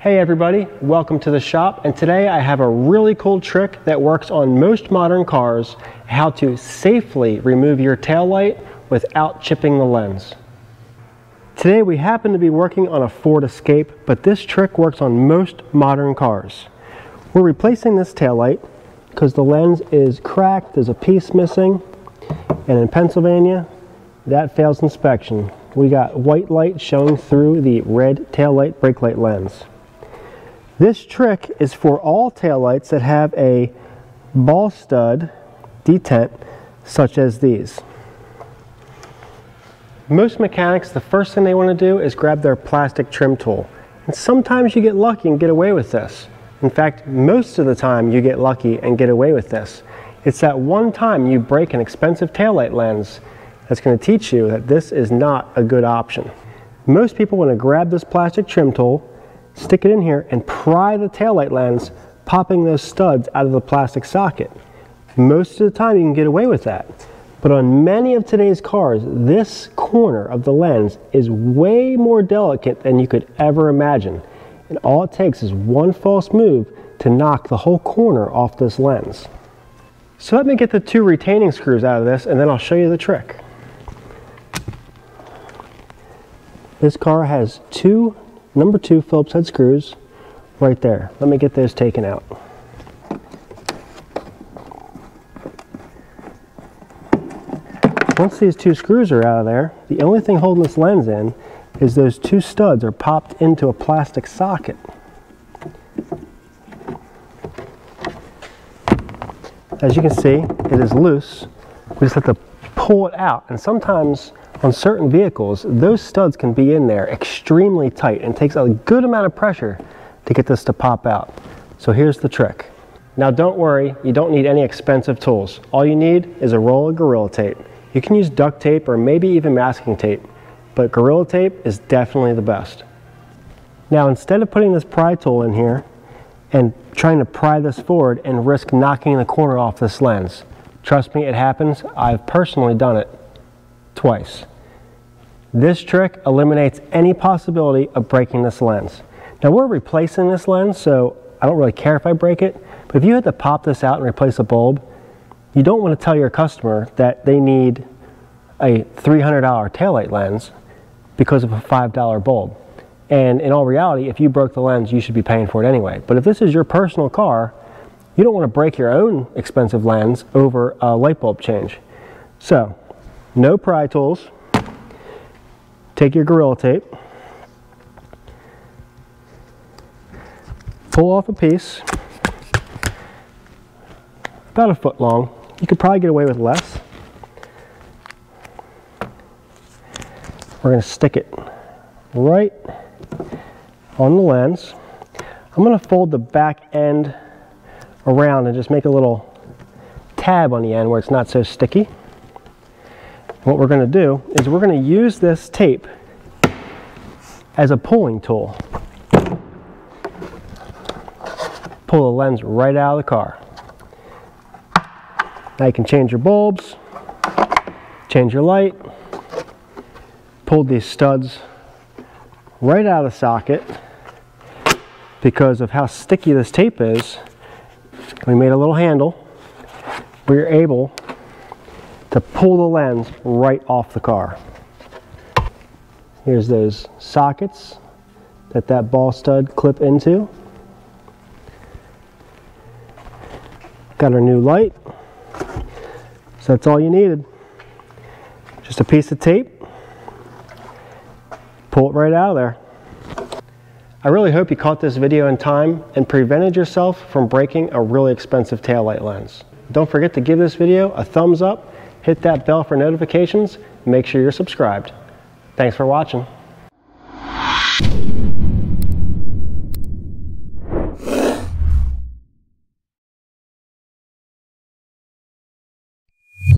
Hey everybody, welcome to the shop and today I have a really cool trick that works on most modern cars, how to safely remove your tail light without chipping the lens. Today we happen to be working on a Ford Escape, but this trick works on most modern cars. We're replacing this tail light because the lens is cracked, there's a piece missing, and in Pennsylvania, that fails inspection. We got white light showing through the red tail light brake light lens. This trick is for all tail lights that have a ball stud detent such as these. Most mechanics, the first thing they want to do is grab their plastic trim tool. And sometimes you get lucky and get away with this. In fact, most of the time you get lucky and get away with this. It's that one time you break an expensive taillight lens that's going to teach you that this is not a good option. Most people want to grab this plastic trim tool, stick it in here, and pry the taillight lens, popping those studs out of the plastic socket. Most of the time you can get away with that. But on many of today's cars, this corner of the lens is way more delicate than you could ever imagine. And all it takes is one false move to knock the whole corner off this lens. So let me get the two retaining screws out of this and then I'll show you the trick. This car has two number two Phillips head screws right there. Let me get those taken out. Once these two screws are out of there, the only thing holding this lens in is those two studs are popped into a plastic socket. As you can see, it is loose. We just have to pull it out. And sometimes on certain vehicles, those studs can be in there extremely tight and takes a good amount of pressure to get this to pop out. So here's the trick. Now don't worry, you don't need any expensive tools. All you need is a roll of Gorilla Tape. You can use duct tape or maybe even masking tape, but Gorilla Tape is definitely the best. Now instead of putting this pry tool in here and trying to pry this forward and risk knocking the corner off this lens, trust me, it happens. I've personally done it twice. This trick eliminates any possibility of breaking this lens. Now we're replacing this lens, so I don't really care if I break it, but if you had to pop this out and replace a bulb, you don't want to tell your customer that they need a $300 taillight lens because of a $5 bulb. And in all reality, if you broke the lens, you should be paying for it anyway. But if this is your personal car, you don't want to break your own expensive lens over a light bulb change. So, no pry tools. Take your Gorilla Tape. Pull off a piece, about a foot long. You could probably get away with less. We're going to stick it right on the lens. I'm going to fold the back end around and just make a little tab on the end where it's not so sticky. What we're going to do is we're going to use this tape as a pulling tool. Pull the lens right out of the car. Now you can change your bulbs, change your light, pull these studs right out of the socket because of how sticky this tape is. We made a little handle. We're able to pull the lens right off the car. Here's those sockets that that ball stud clip into. Got our new light. So that's all you needed. Just a piece of tape. Pull it right out of there. I really hope you caught this video in time and prevented yourself from breaking a really expensive taillight lens. Don't forget to give this video a thumbs up, hit that bell for notifications, and make sure you're subscribed. Thanks for watching.